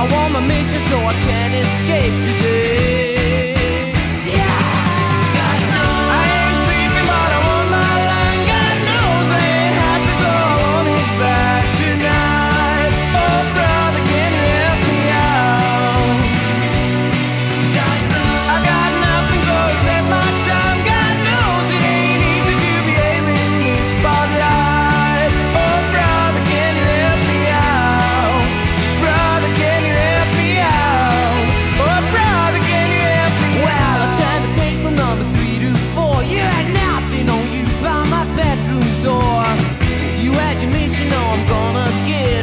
I want my mission so I can't escape today. miss, you know I'm gonna give.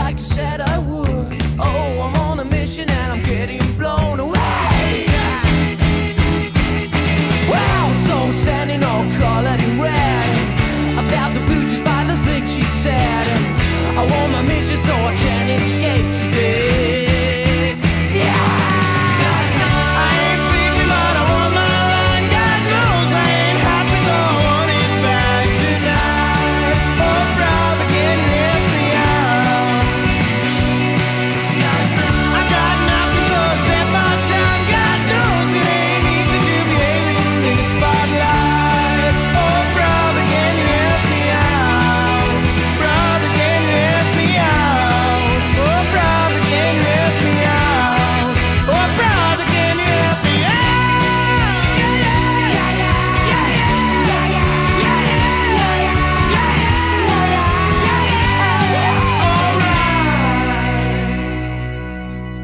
like you said I would. Oh, I'm on a mission and I'm getting.